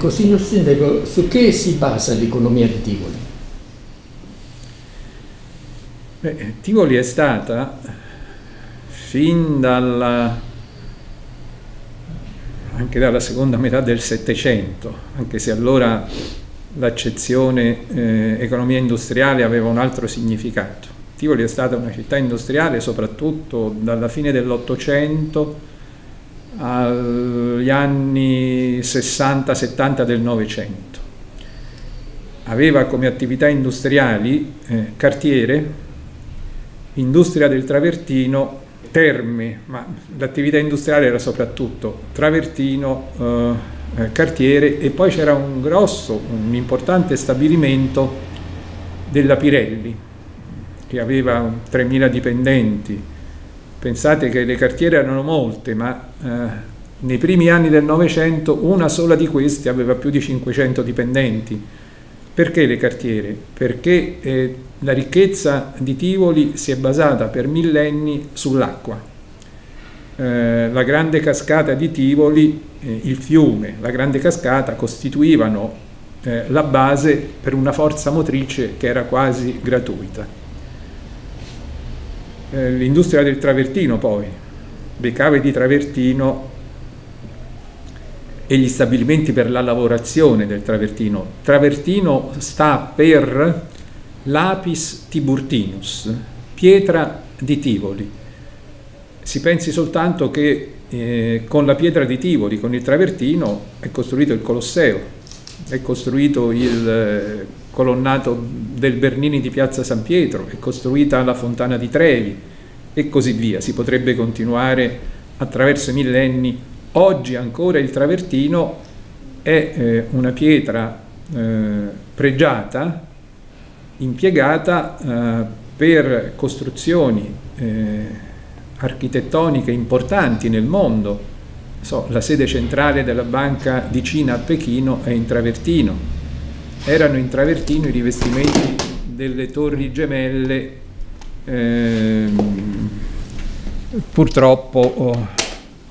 Ecco, signor Sindaco, su che si basa l'economia di Tivoli? Beh, Tivoli è stata fin dalla anche dalla seconda metà del Settecento, anche se allora l'accezione eh, economia industriale aveva un altro significato. Tivoli è stata una città industriale soprattutto dalla fine dell'Ottocento agli anni 60-70 del Novecento. Aveva come attività industriali eh, cartiere, industria del travertino terme, ma l'attività industriale era soprattutto travertino, eh, eh, cartiere e poi c'era un grosso, un importante stabilimento della Pirelli che aveva 3.000 dipendenti. Pensate che le cartiere erano molte, ma eh, nei primi anni del Novecento una sola di queste aveva più di 500 dipendenti. Perché le cartiere? Perché eh, la ricchezza di Tivoli si è basata per millenni sull'acqua. Eh, la grande cascata di Tivoli, eh, il fiume, la grande cascata costituivano eh, la base per una forza motrice che era quasi gratuita. Eh, l'industria del travertino poi, le cave di travertino e gli stabilimenti per la lavorazione del travertino. Travertino sta per Lapis Tiburtinus, pietra di Tivoli. Si pensi soltanto che eh, con la pietra di Tivoli, con il travertino, è costruito il Colosseo, è costruito il eh, colonnato del Bernini di Piazza San Pietro, è costruita la Fontana di Trevi e così via. Si potrebbe continuare attraverso i millenni. Oggi ancora il travertino è eh, una pietra eh, pregiata impiegata eh, per costruzioni eh, architettoniche importanti nel mondo. So, la sede centrale della banca di Cina a Pechino è in travertino. Erano in travertino i rivestimenti delle torri gemelle, eh, purtroppo oh,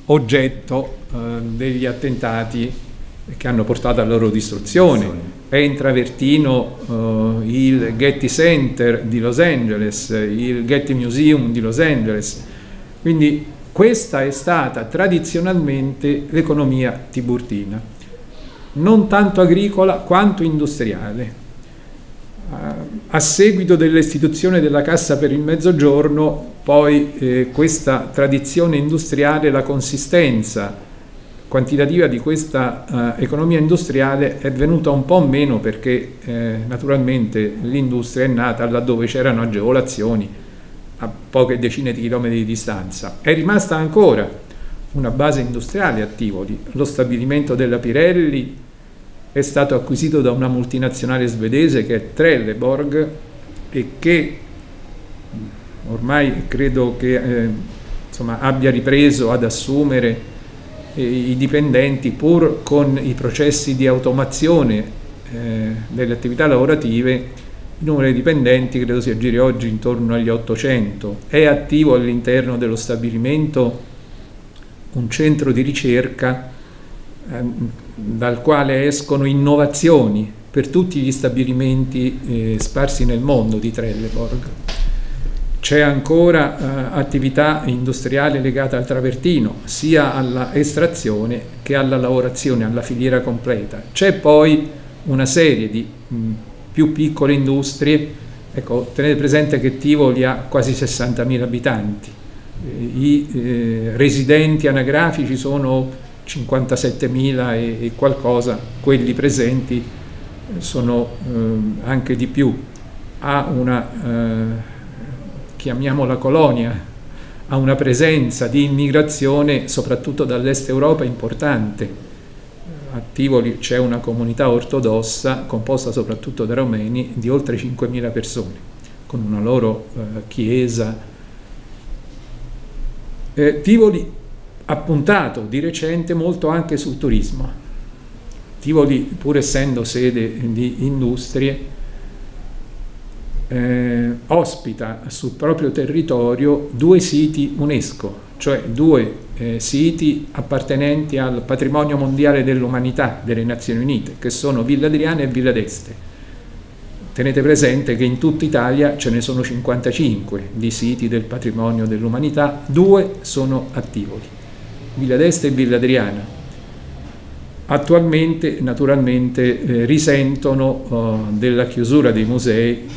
oggetto eh, degli attentati che hanno portato alla loro distruzione. È in travertino uh, il Getty Center di Los Angeles, il Getty Museum di Los Angeles. Quindi questa è stata tradizionalmente l'economia tiburtina, non tanto agricola quanto industriale. Uh, a seguito dell'istituzione della Cassa per il Mezzogiorno, poi eh, questa tradizione industriale, la consistenza, quantitativa di questa uh, economia industriale è venuta un po' meno perché eh, naturalmente l'industria è nata laddove c'erano agevolazioni a poche decine di chilometri di distanza. È rimasta ancora una base industriale a Tivoli. Lo stabilimento della Pirelli è stato acquisito da una multinazionale svedese che è Trelleborg e che ormai credo che eh, insomma, abbia ripreso ad assumere i dipendenti pur con i processi di automazione eh, delle attività lavorative il numero di dipendenti credo si aggiri oggi intorno agli 800 è attivo all'interno dello stabilimento un centro di ricerca eh, dal quale escono innovazioni per tutti gli stabilimenti eh, sparsi nel mondo di Trelleborg. C'è ancora eh, attività industriale legata al travertino, sia alla estrazione che alla lavorazione, alla filiera completa. C'è poi una serie di mh, più piccole industrie, ecco, tenete presente che Tivoli ha quasi 60.000 abitanti, i eh, residenti anagrafici sono 57.000 e, e, qualcosa, quelli presenti sono eh, anche di più. Ha una eh, chiamiamola colonia, ha una presenza di immigrazione soprattutto dall'est Europa importante. A Tivoli c'è una comunità ortodossa composta soprattutto da romeni di oltre 5.000 persone, con una loro eh, chiesa. Eh, Tivoli ha puntato di recente molto anche sul turismo. Tivoli, pur essendo sede di industrie, eh, ospita sul proprio territorio due siti UNESCO, cioè due eh, siti appartenenti al patrimonio mondiale dell'umanità delle Nazioni Unite, che sono Villa Adriana e Villa d'Este. Tenete presente che in tutta Italia ce ne sono 55 di siti del patrimonio dell'umanità, due sono attivoli, Villa d'Este e Villa Adriana. Attualmente naturalmente eh, risentono eh, della chiusura dei musei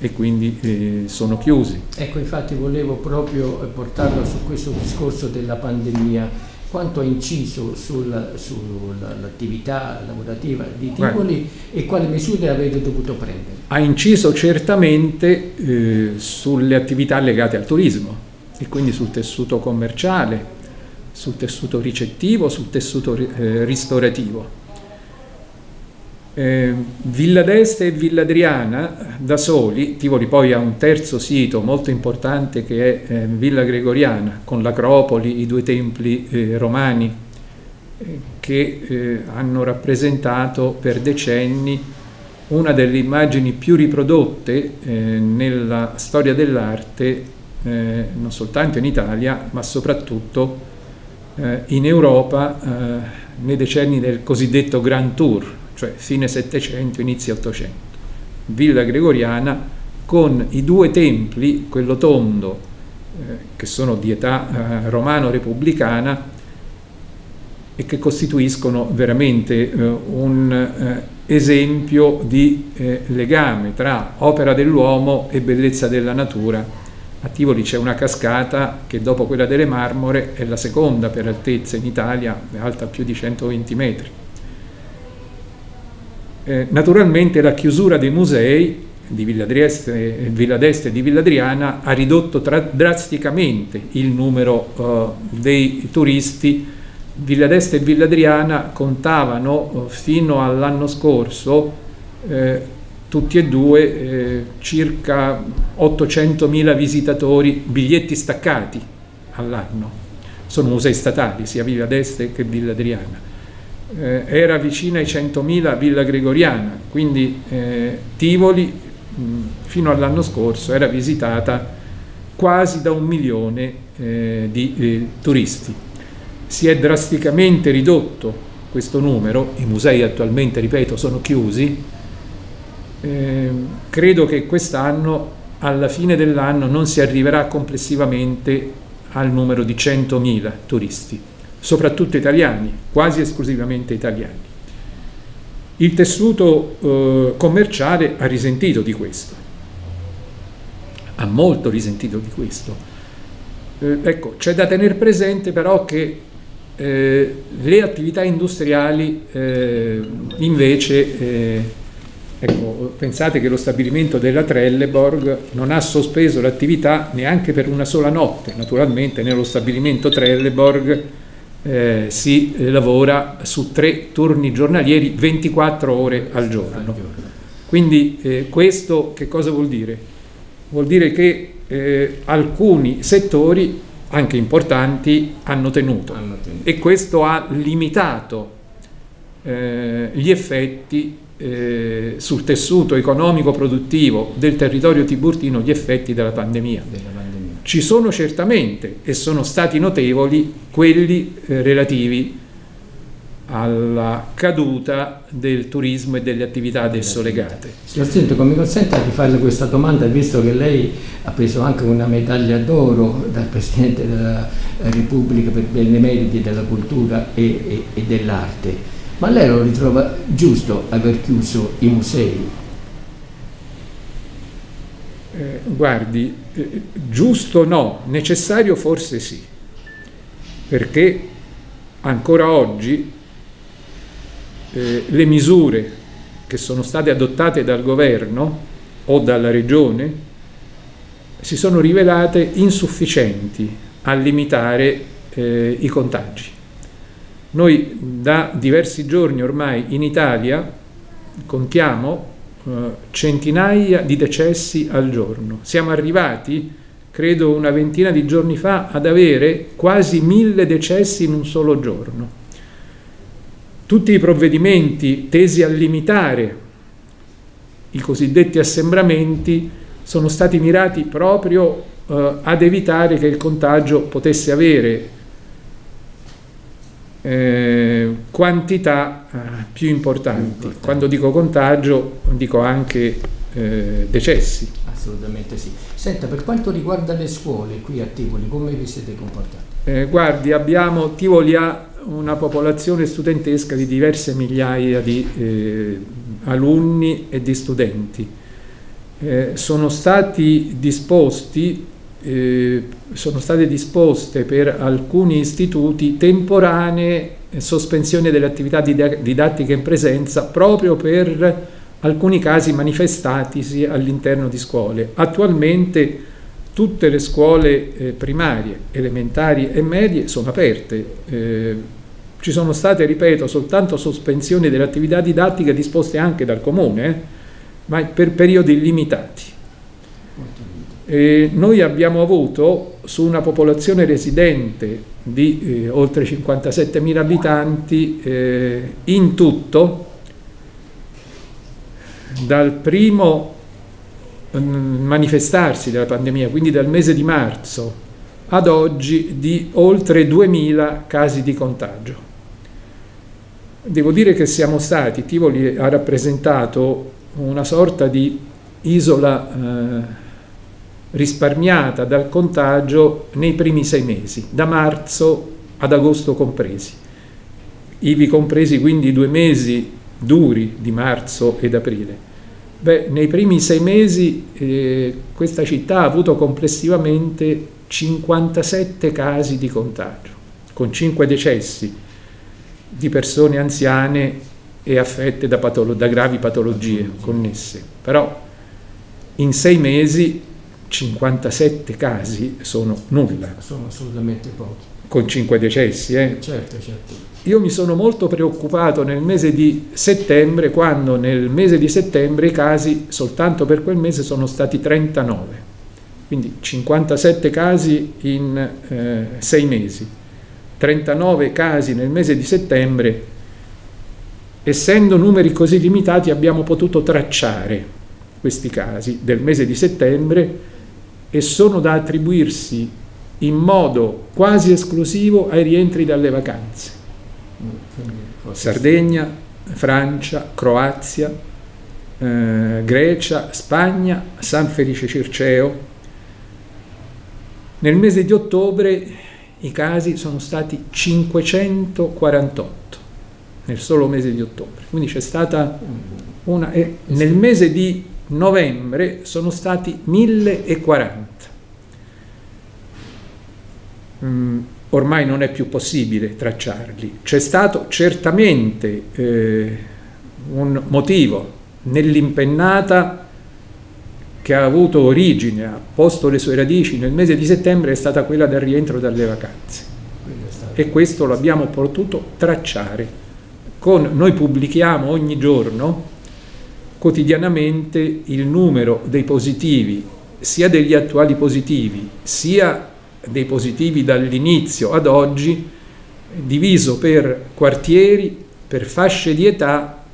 e quindi eh, sono chiusi. Ecco, infatti volevo proprio portarlo su questo discorso della pandemia, quanto ha inciso sull'attività lavorativa di Tivoli e quali misure avete dovuto prendere? Ha inciso certamente eh, sulle attività legate al turismo e quindi sul tessuto commerciale, sul tessuto ricettivo, sul tessuto eh, ristorativo eh, Villa d'Este e Villa Adriana da soli, Tivoli poi ha un terzo sito molto importante che è eh, Villa Gregoriana con l'Acropoli, i due templi eh, romani eh, che eh, hanno rappresentato per decenni una delle immagini più riprodotte eh, nella storia dell'arte non soltanto in Italia ma soprattutto in Europa nei decenni del cosiddetto Grand Tour cioè fine Settecento, inizio Ottocento. Villa Gregoriana con i due templi, quello tondo, eh, che sono di età eh, romano-repubblicana e che costituiscono veramente eh, un eh, esempio di eh, legame tra opera dell'uomo e bellezza della natura. A Tivoli c'è una cascata che dopo quella delle Marmore è la seconda per altezza in Italia, è alta più di 120 metri eh, naturalmente la chiusura dei musei di Villa d'Este, Villa d'Este e di Villa Adriana ha ridotto drasticamente il numero uh, dei turisti. Villa d'Este e Villa Adriana contavano uh, fino all'anno scorso eh, tutti e due eh, circa 800.000 visitatori, biglietti staccati all'anno. Sono musei statali, sia Villa d'Este che Villa Adriana eh, era vicina ai 100.000 Villa Gregoriana, quindi eh, Tivoli mh, fino all'anno scorso era visitata quasi da un milione eh, di eh, turisti. Si è drasticamente ridotto questo numero, i musei attualmente, ripeto, sono chiusi, ehm, credo che quest'anno, alla fine dell'anno, non si arriverà complessivamente al numero di 100.000 turisti soprattutto italiani, quasi esclusivamente italiani. Il tessuto eh, commerciale ha risentito di questo, ha molto risentito di questo. Eh, ecco, c'è da tenere presente però che eh, le attività industriali eh, invece, eh, ecco, pensate che lo stabilimento della Trelleborg non ha sospeso l'attività neanche per una sola notte, naturalmente nello stabilimento Trelleborg eh, si lavora su tre turni giornalieri 24 ore al giorno. Quindi eh, questo che cosa vuol dire? Vuol dire che eh, alcuni settori, anche importanti, hanno tenuto, hanno tenuto. e questo ha limitato eh, gli effetti eh, sul tessuto economico produttivo del territorio tiburtino, gli effetti della pandemia. Della ci sono certamente e sono stati notevoli quelli eh, relativi alla caduta del turismo e delle attività ad esso legate. Signor Sindaco, mi consenta di farle questa domanda, visto che lei ha preso anche una medaglia d'oro dal Presidente della Repubblica per bene meriti della cultura e, e, e dell'arte, ma lei lo ritrova giusto aver chiuso i musei? Eh, guardi, eh, giusto no, necessario forse sì, perché ancora oggi eh, le misure che sono state adottate dal governo o dalla regione si sono rivelate insufficienti a limitare eh, i contagi. Noi da diversi giorni ormai in Italia contiamo centinaia di decessi al giorno. Siamo arrivati, credo una ventina di giorni fa, ad avere quasi mille decessi in un solo giorno. Tutti i provvedimenti tesi a limitare i cosiddetti assembramenti sono stati mirati proprio eh, ad evitare che il contagio potesse avere eh, quantità eh, più importanti. Quando dico contagio dico anche eh, decessi. Assolutamente sì. Senta, per quanto riguarda le scuole qui a Tivoli, come vi siete comportati? Eh, guardi, abbiamo, Tivoli ha una popolazione studentesca di diverse migliaia di eh, alunni e di studenti. Eh, sono stati disposti eh, sono state disposte per alcuni istituti temporanee sospensioni delle attività didattiche in presenza proprio per alcuni casi manifestatisi all'interno di scuole. Attualmente tutte le scuole eh, primarie, elementari e medie sono aperte. Eh, ci sono state, ripeto, soltanto sospensioni delle attività didattiche disposte anche dal comune, ma per periodi limitati. E noi abbiamo avuto su una popolazione residente di eh, oltre 57.000 abitanti eh, in tutto dal primo mm, manifestarsi della pandemia, quindi dal mese di marzo ad oggi, di oltre 2.000 casi di contagio. Devo dire che siamo stati, Tivoli ha rappresentato una sorta di isola eh, risparmiata dal contagio nei primi sei mesi, da marzo ad agosto compresi. Ivi compresi quindi due mesi duri di marzo ed aprile. Beh, nei primi sei mesi eh, questa città ha avuto complessivamente 57 casi di contagio, con 5 decessi di persone anziane e affette da, da gravi patologie connesse. Però in sei mesi 57 casi sono nulla. Sono assolutamente pochi. Con 5 decessi, eh? Certo, certo. Io mi sono molto preoccupato nel mese di settembre, quando nel mese di settembre i casi soltanto per quel mese sono stati 39. Quindi 57 casi in 6 eh, mesi, 39 casi nel mese di settembre. Essendo numeri così limitati abbiamo potuto tracciare questi casi del mese di settembre e sono da attribuirsi in modo quasi esclusivo ai rientri dalle vacanze. Sardegna, Francia, Croazia, eh, Grecia, Spagna, San Felice Circeo. Nel mese di ottobre i casi sono stati 548 nel solo mese di ottobre, quindi c'è stata una... nel mese di novembre sono stati 1040. Mm, ormai non è più possibile tracciarli. C'è stato certamente eh, un motivo nell'impennata che ha avuto origine, ha posto le sue radici nel mese di settembre, è stata quella del rientro dalle vacanze. E questo lo abbiamo potuto tracciare. Con, noi pubblichiamo ogni giorno quotidianamente il numero dei positivi, sia degli attuali positivi, sia dei positivi dall'inizio ad oggi, diviso per quartieri, per fasce di età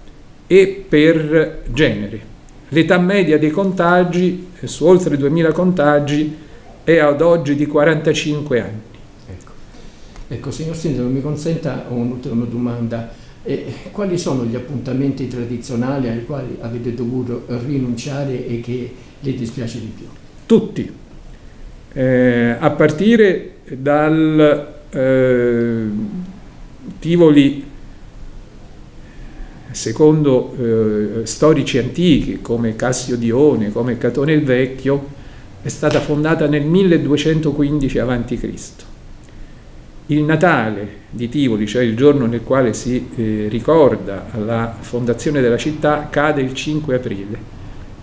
e per genere. L'età media dei contagi, su oltre 2000 contagi, è ad oggi di 45 anni. Ecco, ecco signor Sindaco, mi consenta un'ultima domanda. E quali sono gli appuntamenti tradizionali ai quali avete dovuto rinunciare e che le dispiace di più? Tutti, eh, a partire dal eh, Tivoli secondo eh, storici antichi come Cassio Dione, come Catone il Vecchio, è stata fondata nel 1215 a.C. Il Natale di Tivoli, cioè il giorno nel quale si eh, ricorda la fondazione della città, cade il 5 aprile.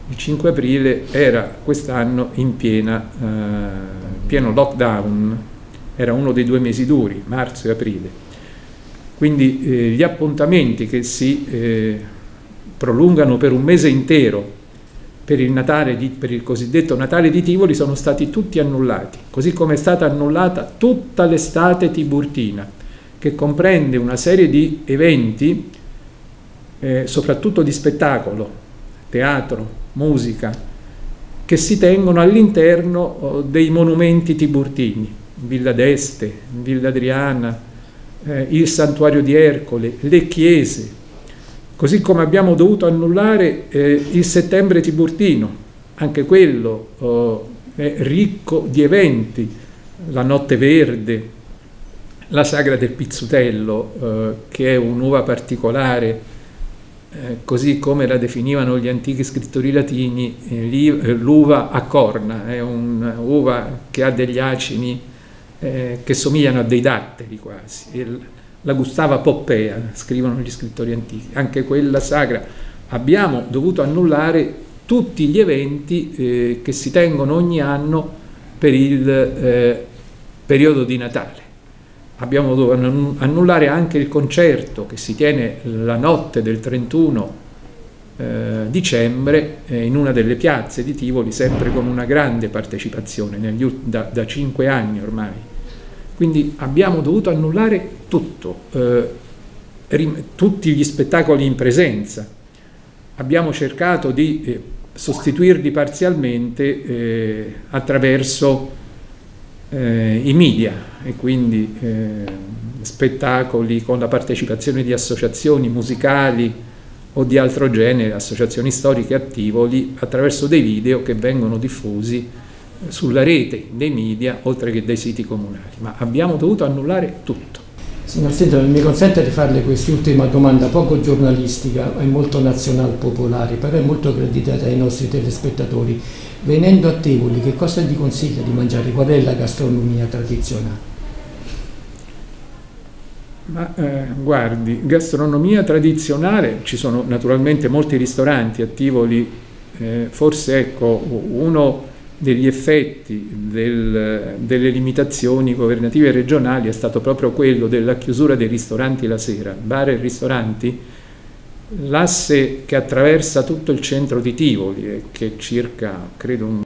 Il 5 aprile era quest'anno in piena, eh, pieno lockdown, era uno dei due mesi duri, marzo e aprile. Quindi eh, gli appuntamenti che si eh, prolungano per un mese intero per il, di, per il cosiddetto Natale di Tivoli sono stati tutti annullati, così come è stata annullata tutta l'estate tiburtina, che comprende una serie di eventi, eh, soprattutto di spettacolo, teatro, musica, che si tengono all'interno oh, dei monumenti tiburtini, Villa d'Este, Villa Adriana, eh, il santuario di Ercole, le chiese, così come abbiamo dovuto annullare eh, il settembre tiburtino, anche quello oh, è ricco di eventi, la notte verde, la sagra del pizzutello, eh, che è un'uva particolare, eh, così come la definivano gli antichi scrittori latini, eh, l'uva a corna, è un'uva che ha degli acini che somigliano a dei datteri quasi. La Gustava Poppea, scrivono gli scrittori antichi, anche quella sagra. Abbiamo dovuto annullare tutti gli eventi eh, che si tengono ogni anno per il eh, periodo di Natale. Abbiamo dovuto annullare anche il concerto che si tiene la notte del 31 eh, dicembre eh, in una delle piazze di Tivoli, sempre con una grande partecipazione, negli, da, da cinque anni ormai. Quindi abbiamo dovuto annullare tutto, eh, tutti gli spettacoli in presenza. Abbiamo cercato di eh, sostituirli parzialmente eh, attraverso eh, i media e quindi eh, spettacoli con la partecipazione di associazioni musicali o di altro genere, associazioni storiche attivoli, attraverso dei video che vengono diffusi sulla rete dei media oltre che dai siti comunali, ma abbiamo dovuto annullare tutto. Signor Sindaco, mi consente di farle quest'ultima domanda poco giornalistica e molto nazional popolare, però è molto accreditata ai nostri telespettatori. Venendo a Tivoli, che cosa gli consiglia di mangiare? Qual è la gastronomia tradizionale? Ma eh, guardi, gastronomia tradizionale, ci sono naturalmente molti ristoranti a Tivoli, eh, forse ecco uno degli effetti del, delle limitazioni governative e regionali è stato proprio quello della chiusura dei ristoranti la sera, bar e ristoranti, l'asse che attraversa tutto il centro di Tivoli, che è circa, credo, un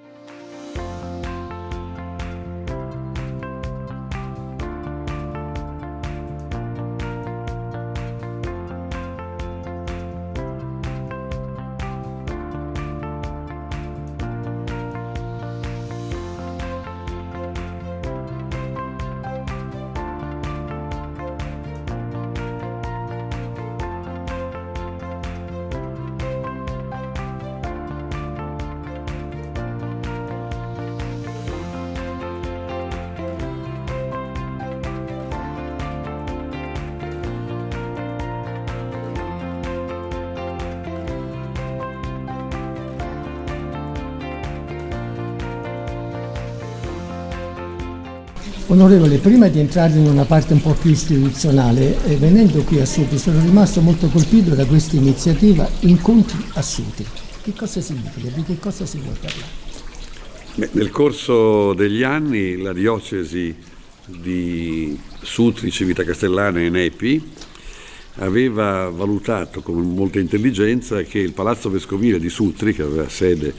Onorevole, prima di entrare in una parte un po' più istituzionale, eh, venendo qui a Suti sono rimasto molto colpito da questa iniziativa Incontri a Suti. Che cosa significa? Di che cosa si vuole parlare? Beh, nel corso degli anni la diocesi di Sutri, Civita Castellana e Nepi aveva valutato con molta intelligenza che il palazzo vescovile di Sutri, che, sede,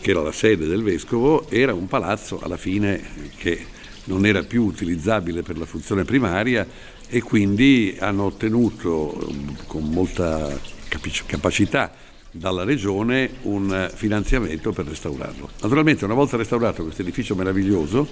che era la sede del vescovo, era un palazzo alla fine che non era più utilizzabile per la funzione primaria e quindi hanno ottenuto con molta capacità dalla Regione un finanziamento per restaurarlo. Naturalmente una volta restaurato questo edificio meraviglioso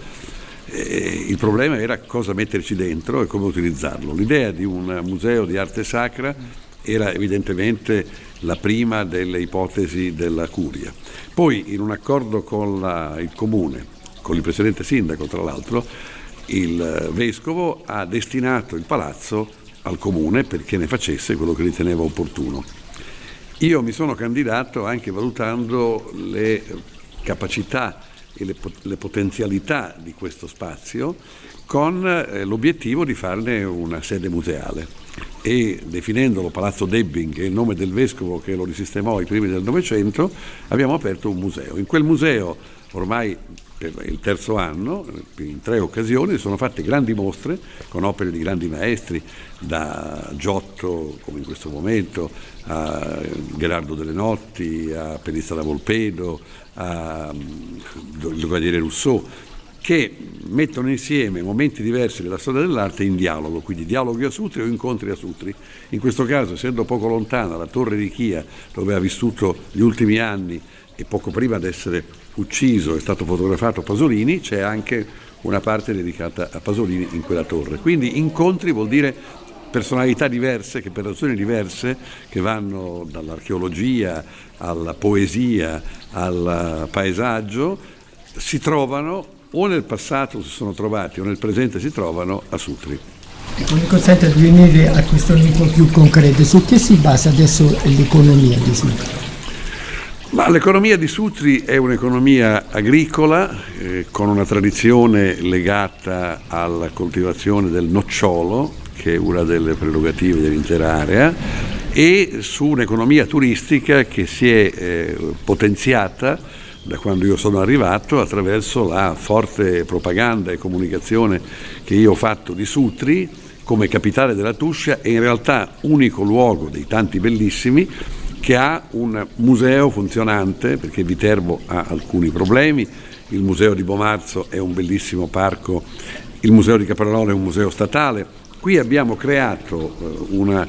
eh, il problema era cosa metterci dentro e come utilizzarlo. L'idea di un museo di arte sacra era evidentemente la prima delle ipotesi della curia. Poi in un accordo con la, il comune con il precedente sindaco tra l'altro, il vescovo ha destinato il palazzo al comune perché ne facesse quello che riteneva opportuno. Io mi sono candidato anche valutando le capacità e le, le potenzialità di questo spazio con eh, l'obiettivo di farne una sede museale e definendolo Palazzo Debbing, che è il nome del vescovo che lo risistemò ai primi del Novecento, abbiamo aperto un museo. In quel museo ormai il terzo anno, in tre occasioni, sono fatte grandi mostre con opere di grandi maestri, da Giotto, come in questo momento, a Gerardo delle Notti, a Pelissa da Volpedo, a mm, il Cavaliere Rousseau, che mettono insieme momenti diversi della storia dell'arte in dialogo, quindi dialoghi a Sutri o incontri a Sutri. In questo caso, essendo poco lontana la torre di Chia, dove ha vissuto gli ultimi anni e poco prima di essere ucciso è stato fotografato Pasolini, c'è anche una parte dedicata a Pasolini in quella torre. Quindi incontri vuol dire personalità diverse, che per ragioni diverse, che vanno dall'archeologia alla poesia, al paesaggio, si trovano o nel passato si sono trovati o nel presente si trovano a Sutri. Ecco, mi consente di venire a questioni un po' più concrete. Su che si basa adesso l'economia di Sutri? Ma l'economia di Sutri è un'economia agricola eh, con una tradizione legata alla coltivazione del nocciolo, che è una delle prerogative dell'intera area, e su un'economia turistica che si è eh, potenziata da quando io sono arrivato attraverso la forte propaganda e comunicazione che io ho fatto di Sutri come capitale della Tuscia e in realtà unico luogo dei tanti bellissimi che ha un museo funzionante perché Viterbo ha alcuni problemi, il museo di Bomarzo è un bellissimo parco, il museo di Caprarola è un museo statale, qui abbiamo creato eh, un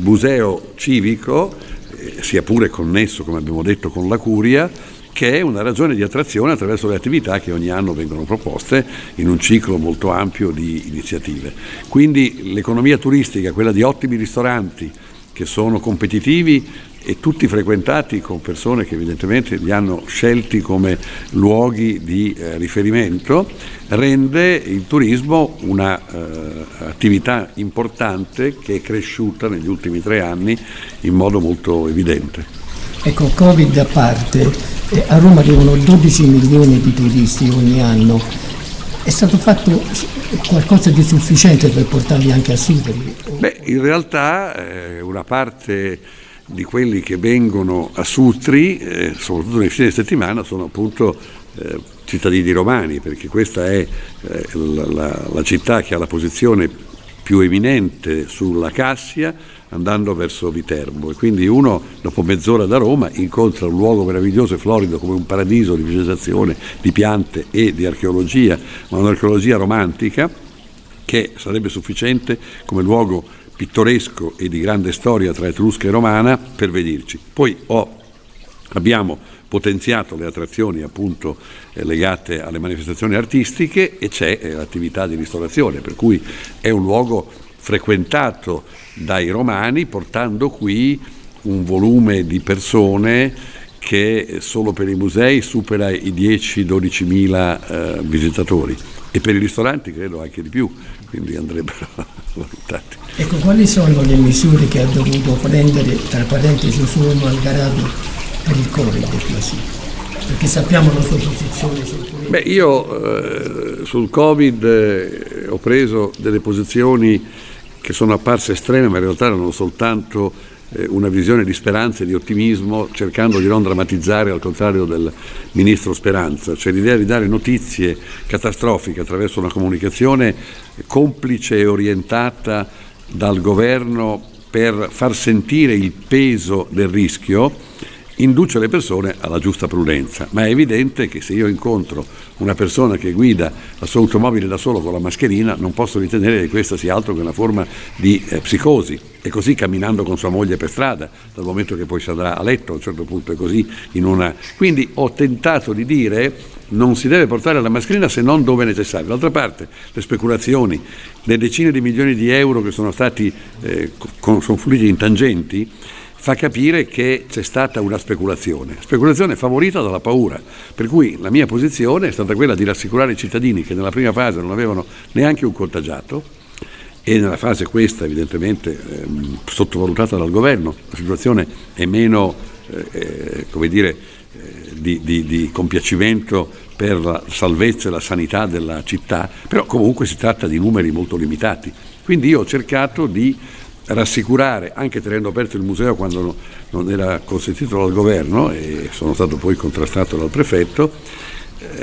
museo civico, eh, sia pure connesso come abbiamo detto con la curia, che è una ragione di attrazione attraverso le attività che ogni anno vengono proposte in un ciclo molto ampio di iniziative. Quindi l'economia turistica, quella di ottimi ristoranti che sono competitivi e tutti frequentati con persone che evidentemente li hanno scelti come luoghi di eh, riferimento, rende il turismo un'attività eh, importante che è cresciuta negli ultimi tre anni in modo molto evidente. Ecco, Covid a parte, eh, a Roma arrivano 12 milioni di turisti ogni anno. È stato fatto qualcosa di sufficiente per portarli anche a Sudri? Beh, in realtà eh, una parte di quelli che vengono a Sutri, eh, soprattutto nei fine settimana, sono appunto eh, cittadini romani, perché questa è eh, la, la, la città che ha la posizione più eminente sulla Cassia, andando verso Viterbo. E quindi uno dopo mezz'ora da Roma incontra un luogo meraviglioso e florido come un paradiso di vegetazione, di piante e di archeologia, ma un'archeologia romantica che sarebbe sufficiente come luogo pittoresco e di grande storia tra etrusca e romana per venirci. Poi oh, abbiamo potenziato le attrazioni appunto eh, legate alle manifestazioni artistiche e c'è eh, l'attività di ristorazione, per cui è un luogo frequentato dai romani portando qui un volume di persone che solo per i musei supera i 10-12 mila eh, visitatori e per i ristoranti credo anche di più, quindi andrebbero valutati. Ecco, quali sono le misure che ha dovuto prendere, tra parentesi, su Malgrado per il Covid così? Perché sappiamo la sua posizione sul Covid. Beh, io eh, sul Covid eh, ho preso delle posizioni che sono apparse estreme, ma in realtà erano soltanto una visione di speranza e di ottimismo, cercando di non drammatizzare al contrario del ministro Speranza, cioè l'idea di dare notizie catastrofiche attraverso una comunicazione complice e orientata dal governo per far sentire il peso del rischio induce le persone alla giusta prudenza, ma è evidente che se io incontro una persona che guida la sua automobile da solo con la mascherina non posso ritenere che questa sia altro che una forma di eh, psicosi. E così camminando con sua moglie per strada, dal momento che poi si andrà a letto a un certo punto è così una... Quindi ho tentato di dire non si deve portare la mascherina se non dove è necessario. D'altra parte le speculazioni, le decine di milioni di euro che sono stati eh, confluiti in tangenti, fa capire che c'è stata una speculazione, speculazione favorita dalla paura, per cui la mia posizione è stata quella di rassicurare i cittadini che nella prima fase non avevano neanche un contagiato e nella fase questa evidentemente ehm, sottovalutata dal governo, la situazione è meno eh, eh come dire, eh, di, di, di compiacimento per la salvezza e la sanità della città, però comunque si tratta di numeri molto limitati. Quindi io ho cercato di rassicurare, anche tenendo aperto il museo quando non era consentito dal governo e sono stato poi contrastato dal prefetto,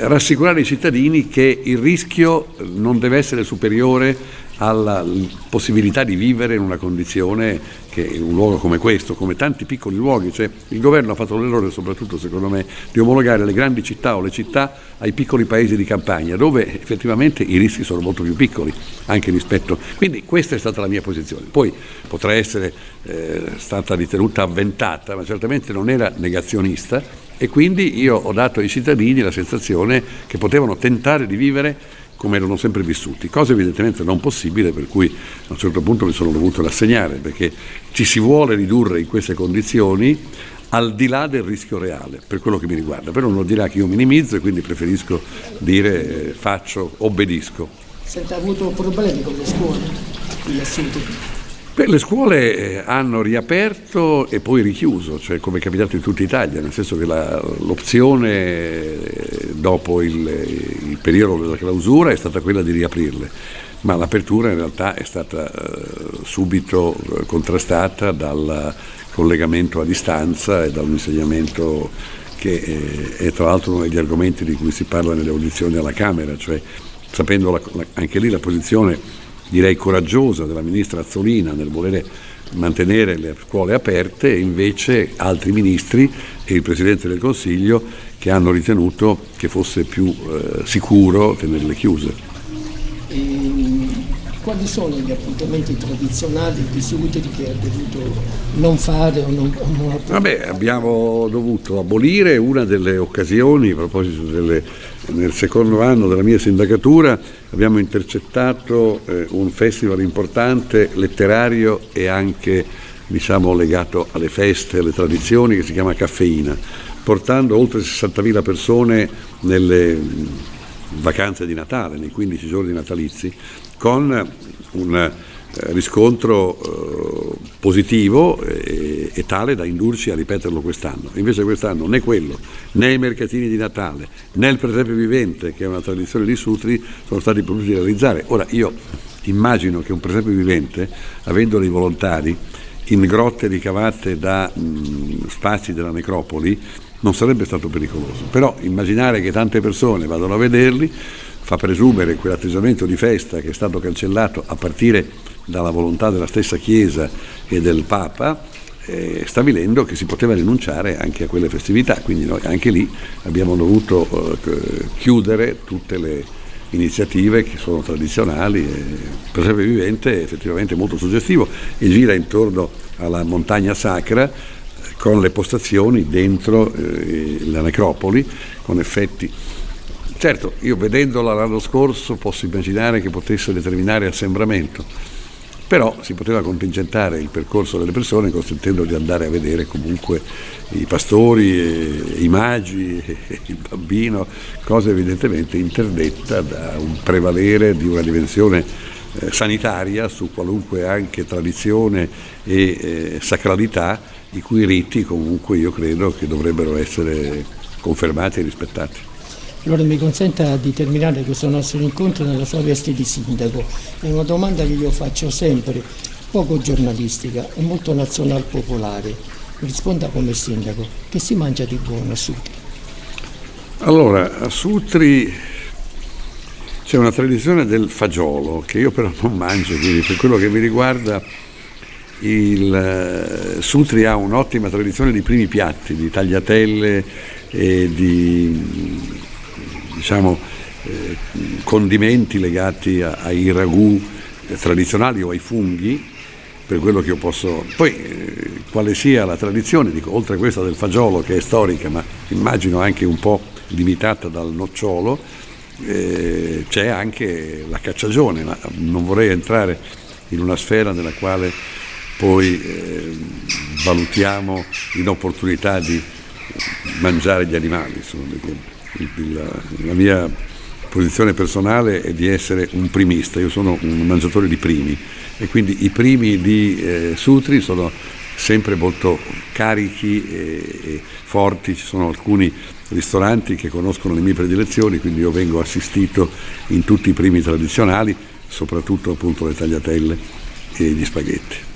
rassicurare i cittadini che il rischio non deve essere superiore alla possibilità di vivere in una condizione che in un luogo come questo, come tanti piccoli luoghi, cioè il governo ha fatto l'errore soprattutto secondo me di omologare le grandi città o le città ai piccoli paesi di campagna dove effettivamente i rischi sono molto più piccoli anche rispetto. Quindi questa è stata la mia posizione. Poi potrà essere eh, stata ritenuta avventata, ma certamente non era negazionista e quindi io ho dato ai cittadini la sensazione che potevano tentare di vivere come erano sempre vissuti, cosa evidentemente non possibile per cui a un certo punto mi sono dovuto rassegnare perché ci si vuole ridurre in queste condizioni al di là del rischio reale, per quello che mi riguarda, però non dirà che io minimizzo e quindi preferisco dire eh, faccio, obbedisco. Senta, ha avuto problemi con le scuole qui a Beh, le scuole eh, hanno riaperto e poi richiuso, cioè come è capitato in tutta Italia, nel senso che la, l'opzione eh, dopo il, il, periodo della clausura è stata quella di riaprirle, ma l'apertura in realtà è stata uh, subito contrastata dal collegamento a distanza e da un insegnamento che è, è tra l'altro uno degli argomenti di cui si parla nelle audizioni alla Camera, cioè sapendo la, anche lì la posizione direi coraggiosa della ministra Azzolina nel volere mantenere le scuole aperte e invece altri ministri e il Presidente del Consiglio che hanno ritenuto che fosse più eh, sicuro tenerle chiuse. Quali sono gli appuntamenti tradizionali di Sutri che ha dovuto non fare o non, o non Vabbè, abbiamo dovuto abolire una delle occasioni, a proposito delle nel secondo anno della mia sindacatura abbiamo intercettato eh, un festival importante letterario e anche diciamo, legato alle feste, alle tradizioni che si chiama Caffeina, portando oltre 60.000 persone nelle vacanze di Natale, nei 15 giorni natalizi, con un eh, riscontro eh, positivo e, tale da indurci a ripeterlo quest'anno. Invece quest'anno né quello, né i mercatini di Natale, né il presepe vivente, che è una tradizione di Sutri, sono stati potuti realizzare. Ora io immagino che un presepe vivente, avendo dei volontari, in grotte ricavate da mh, spazi della necropoli, non sarebbe stato pericoloso. Però immaginare che tante persone vadano a vederli fa presumere quell'atteggiamento di festa che è stato cancellato a partire dalla volontà della stessa Chiesa e del Papa, eh, stabilendo che si poteva rinunciare anche a quelle festività, quindi noi anche lì abbiamo dovuto eh, chiudere tutte le iniziative che sono tradizionali, eh, Presepe Vivente è effettivamente molto suggestivo e gira intorno alla montagna sacra eh, con le postazioni dentro eh, la necropoli, con effetti Certo, io vedendola l'anno scorso posso immaginare che potesse determinare assembramento, però si poteva contingentare il percorso delle persone consentendo di andare a vedere comunque i pastori, i magi, il bambino, cosa evidentemente interdetta da un prevalere di una dimensione eh, sanitaria su qualunque anche tradizione e eh, sacralità i cui riti comunque io credo che dovrebbero essere confermati e rispettati. Allora mi consenta di terminare questo nostro incontro nella sua veste di sindaco. È una domanda che io faccio sempre, poco giornalistica e molto nazional popolare. Mi risponda come sindaco, che si mangia di buono a Sutri? Allora, a Sutri c'è una tradizione del fagiolo che io però non mangio, quindi per quello che mi riguarda il eh, Sutri ha un'ottima tradizione di primi piatti, di tagliatelle e di diciamo, eh, condimenti legati a, ai ragù eh, tradizionali o ai funghi, per quello che io posso... Poi eh, quale sia la tradizione, dico, oltre a questa del fagiolo che è storica, ma immagino anche un po' limitata dal nocciolo, eh, c'è anche la cacciagione, ma non vorrei entrare in una sfera nella quale poi eh, valutiamo l'inopportunità di mangiare gli animali. Insomma, la, la mia posizione personale è di essere un primista, io sono un mangiatore di primi e quindi i primi di eh, Sutri sono sempre molto carichi e, e, forti, ci sono alcuni ristoranti che conoscono le mie predilezioni, quindi io vengo assistito in tutti i primi tradizionali, soprattutto appunto le tagliatelle e gli spaghetti.